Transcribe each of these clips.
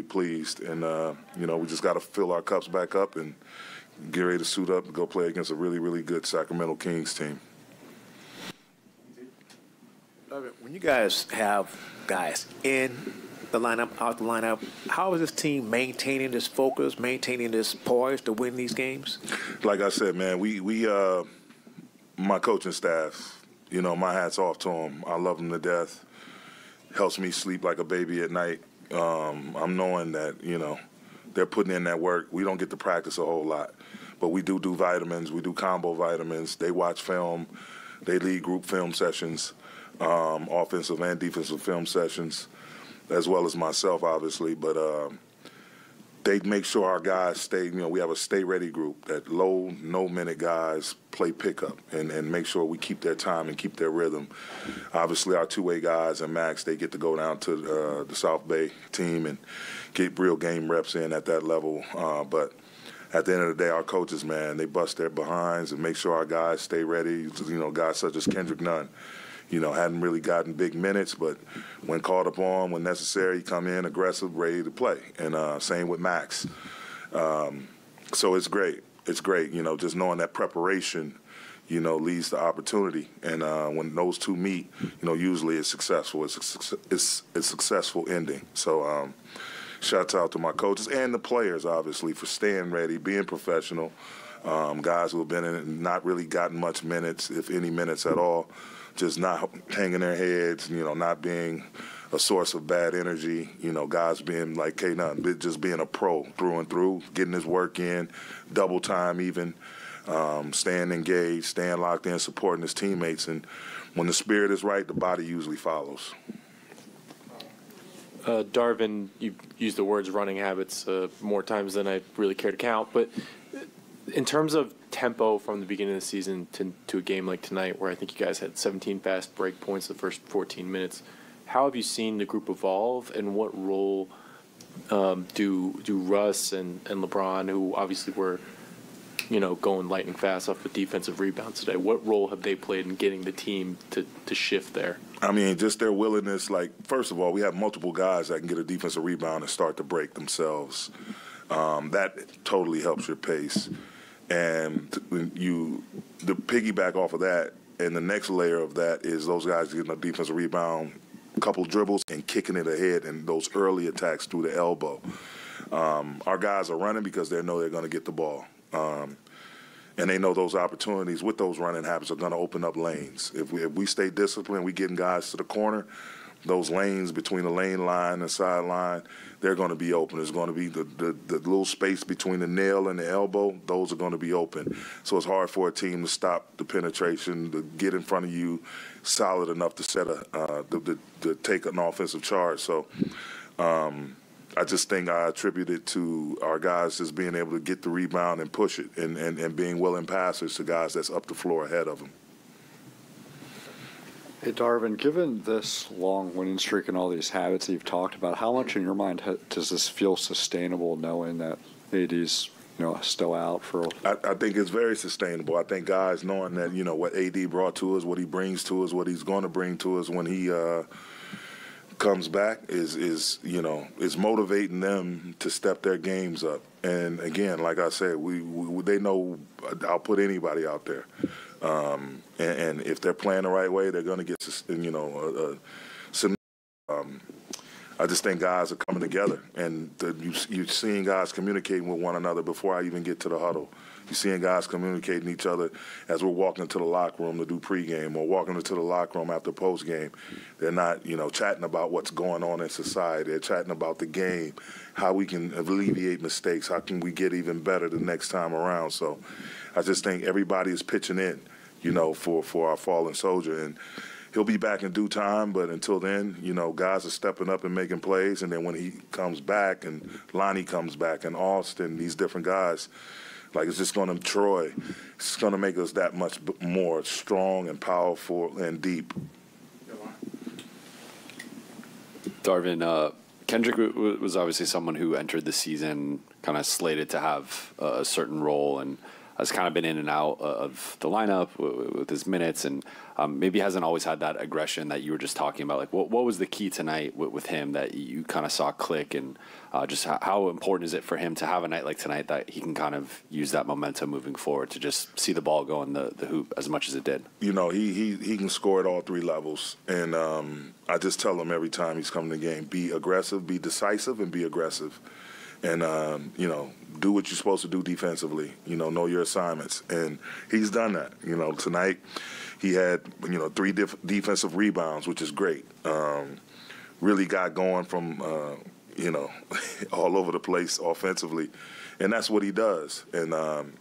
pleased. And, uh, you know, we just got to fill our cups back up and get ready to suit up and go play against a really, really good Sacramento Kings team. When you guys have guys in the lineup, out the lineup, how is this team maintaining this focus, maintaining this poise to win these games? Like I said, man, we, we uh, my coaching staff, you know, my hat's off to them. I love them to death. Helps me sleep like a baby at night. Um, I'm knowing that, you know, they're putting in that work. We don't get to practice a whole lot, but we do do vitamins. We do combo vitamins. They watch film. They lead group film sessions um, offensive and defensive film sessions, as well as myself, obviously. But uh, they make sure our guys stay. You know, we have a stay ready group that low, no minute guys play pickup and, and make sure we keep their time and keep their rhythm. Obviously, our two way guys and Max, they get to go down to uh, the South Bay team and get real game reps in at that level. Uh, but at the end of the day, our coaches, man, they bust their behinds and make sure our guys stay ready. You know, guys such as Kendrick Nunn you know, hadn't really gotten big minutes, but when called upon, when necessary, come in aggressive, ready to play. And uh, same with Max. Um, so it's great. It's great, you know, just knowing that preparation, you know, leads to opportunity. And uh, when those two meet, you know, usually it's successful. It's a, it's a successful ending. So um, shouts out to my coaches and the players, obviously, for staying ready, being professional. Um, guys who have been in it and not really gotten much minutes, if any minutes at all just not hanging their heads, you know, not being a source of bad energy. You know, guys being like K Nunn, just being a pro through and through, getting his work in, double time even, um, staying engaged, staying locked in, supporting his teammates. And when the spirit is right, the body usually follows. Uh, Darvin, you used the words running habits uh, more times than I really care to count, but in terms of tempo from the beginning of the season to, to a game like tonight, where I think you guys had 17 fast break points the first 14 minutes, how have you seen the group evolve, and what role um, do do Russ and, and LeBron, who obviously were, you know, going lightning fast off the defensive rebounds today, what role have they played in getting the team to, to shift there? I mean, just their willingness. Like, first of all, we have multiple guys that can get a defensive rebound and start to break themselves. Um, that totally helps your pace. And you, the piggyback off of that, and the next layer of that is those guys getting a defensive rebound, a couple dribbles, and kicking it ahead, and those early attacks through the elbow. Um, our guys are running because they know they're going to get the ball. Um, and they know those opportunities with those running habits are going to open up lanes. If we, if we stay disciplined, we getting guys to the corner, those lanes between the lane line and the sideline, they're going to be open. There's going to be the, the, the, little space between the nail and the elbow, those are going to be open. So it's hard for a team to stop the penetration, to get in front of you solid enough to set a, uh, to, to, to, take an offensive charge. So um, I just think I attribute it to our guys just being able to get the rebound and push it and, and, and being willing passers to guys that's up the floor ahead of them. Hey, Darvin, given this long winning streak and all these habits you've talked about, how much in your mind does this feel sustainable knowing that AD's you know, still out for. I, I, think it's very sustainable. I think guys knowing that you know what AD brought to us, what he brings to us, what he's going to bring to us when he uh, comes back is is you know is motivating them to step their games up. And again, like I said, we, we they know I'll put anybody out there. Um, and, and, if they're playing the right way, they're going to get, you know, some. Um, I just think guys are coming together, and the, you, you're seeing guys communicating with one another before I even get to the huddle. You're seeing guys communicating each other as we're walking into the locker room to do pregame or walking into the locker room after postgame. They're not, you know, chatting about what's going on in society. They're chatting about the game, how we can alleviate mistakes, how can we get even better the next time around. So I just think everybody is pitching in you know, for, for our fallen soldier. And he'll be back in due time, but until then, you know, guys are stepping up and making plays. And then when he comes back and Lonnie comes back and Austin, these different guys, like it's just going to Troy, it's going to make us that much more strong and powerful and deep. Darvin, uh, Kendrick was obviously someone who entered the season kind of slated to have a certain role and has kind of been in and out of the lineup with, his minutes, and um, maybe hasn't always had that aggression that you were just talking about. Like, what what was the key tonight with, with him that you kind of saw click, and uh, just how, how important is it for him to have a night like tonight that he can kind of use that momentum moving forward to just see the ball go in the, the hoop as much as it did? you know, he, he, he can score at all three levels. And um, I just tell him every time he's coming to the game, be aggressive, be decisive, and be aggressive. And, um, you know, do what you're supposed to do defensively. You know, know your assignments. And he's done that. You know, tonight he had, you know, three def- defensive rebounds, which is great. Um, really got going from, uh, you know, all over the place offensively. And that's what he does. And, um,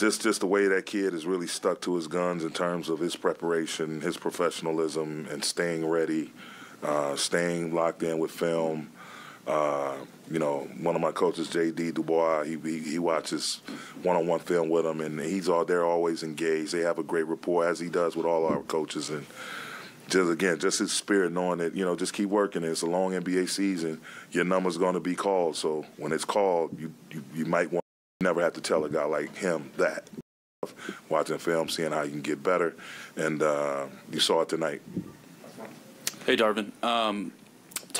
just just the way that kid is really stuck to his guns in terms of his preparation, his professionalism, and staying ready, uh, staying locked in with film. Uh, you know, one of my coaches, J.D. DuBose, he, he he watches one-on-one film with him, and he's all they're always engaged. They have a great rapport, as he does with all our coaches, and just again, just his spirit, knowing that you know, just keep working. It's a long NBA season. Your number's going to be called, so when it's called, you you, you might want never have to tell a guy like him that. Watching film, seeing how you can get better, and uh, you saw it tonight. Hey, Darvin. Um,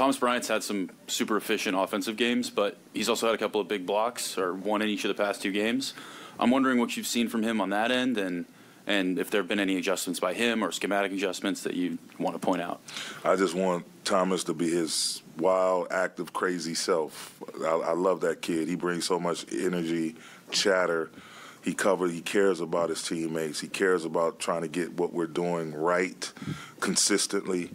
Thomas Bryant's had some super efficient offensive games, but he's also had a couple of big blocks, or one in each of the past two games. I'm wondering what you've seen from him on that end, and and if there have been any adjustments by him or schematic adjustments that you want to point out. I just want Thomas to be his wild, active, crazy self. I, I love that kid. He brings so much energy, chatter. He covers. He cares about his teammates. He cares about trying to get what we're doing right, consistently.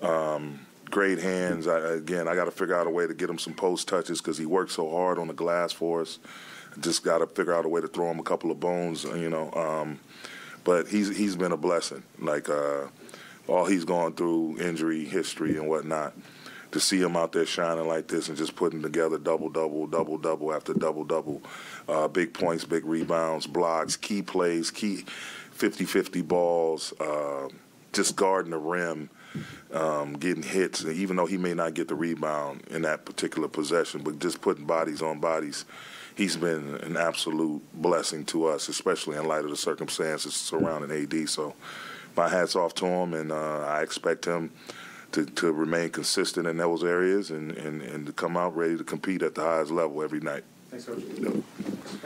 Um, great hands. I, again, I got to figure out a way to get him some post touches because he works so hard on the glass for us. Just got to figure out a way to throw him a couple of bones, you know. Um, but he's he's been a blessing. Like uh, all he's gone through, injury history and whatnot. To see him out there shining like this and just putting together double double, double double after double double, uh, big points, big rebounds, blocks, key plays, key 50-50 balls, uh, just guarding the rim, um, getting hits. And even though he may not get the rebound in that particular possession, but just putting bodies on bodies he's been an absolute blessing to us, especially in light of the circumstances surrounding AD. So my hat's off to him, and uh, I expect him to, to remain consistent in those areas and, and, and to come out ready to compete at the highest level every night. Thanks, Coach.